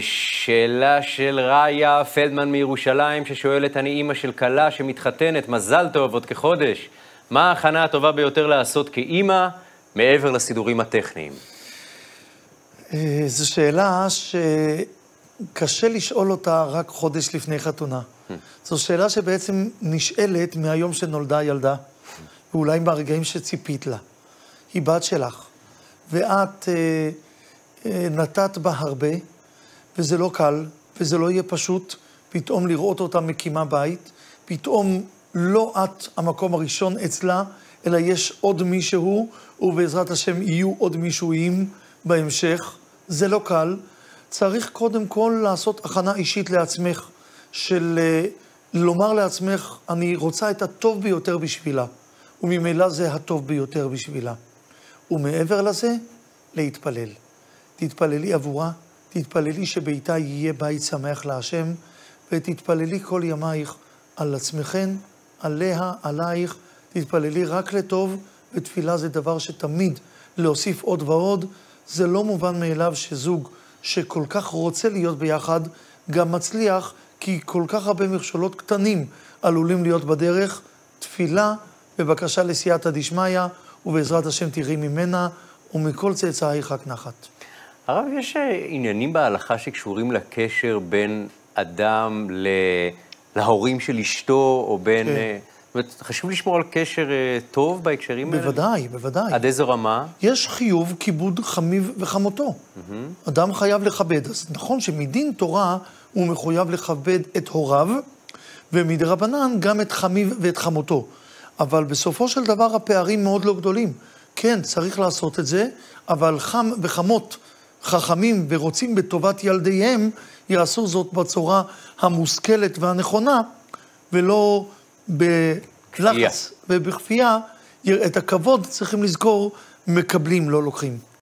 שאלה של ראיה פלדמן מירושלים, ששואלת, אני אימא של כלה שמתחתנת, מזל טוב, עוד כחודש. מה ההכנה הטובה ביותר לעשות כאימא, מעבר לסידורים הטכניים? זו שאלה שקשה לשאול אותה רק חודש לפני חתונה. זו שאלה שבעצם נשאלת מהיום שנולדה הילדה, ואולי מהרגעים שציפית לה. היא בת שלך, ואת אה, אה, נתת בה הרבה, וזה לא קל, וזה לא יהיה פשוט פתאום לראות אותה מקימה בית, פתאום לא את המקום הראשון אצלה, אלא יש עוד מישהו, ובעזרת השם יהיו עוד מישהוים בהמשך. זה לא קל. צריך קודם כל לעשות הכנה אישית לעצמך, של אה, לומר לעצמך, אני רוצה את הטוב ביותר בשבילה, וממילא זה הטוב ביותר בשבילה. ומעבר לזה, להתפלל. תתפללי עבורה, תתפללי שביתה יהיה בית שמח להשם, ותתפללי כל ימייך על עצמכן, עליה, עלייך, תתפללי רק לטוב, ותפילה זה דבר שתמיד להוסיף עוד ועוד. זה לא מובן מאליו שזוג שכל כך רוצה להיות ביחד, גם מצליח, כי כל כך הרבה מכשולות קטנים עלולים להיות בדרך. תפילה בבקשה לסייעתא דשמיא, ובעזרת השם תראי ממנה, ומכל צאצאייך רק נחת. הרב, יש אה, עניינים בהלכה שקשורים לקשר בין אדם ל... להורים של אשתו, או בין... כן. אה, זאת אומרת, חשוב לשמור על קשר אה, טוב בהקשרים האלה? בוודאי, בוודאי. עד איזו רמה? יש חיוב כיבוד חמיו וחמותו. אדם חייב לכבד. אז נכון שמדין תורה הוא מחויב לכבד את הוריו, ומדרבנן גם את חמיו ואת חמותו. אבל בסופו של דבר הפערים מאוד לא גדולים. כן, צריך לעשות את זה, אבל חם וחמות חכמים ורוצים בטובת ילדיהם, יעשו זאת בצורה המושכלת והנכונה, ולא בלחץ ובכפייה. את הכבוד, צריכים לזכור, מקבלים, לא לוקחים.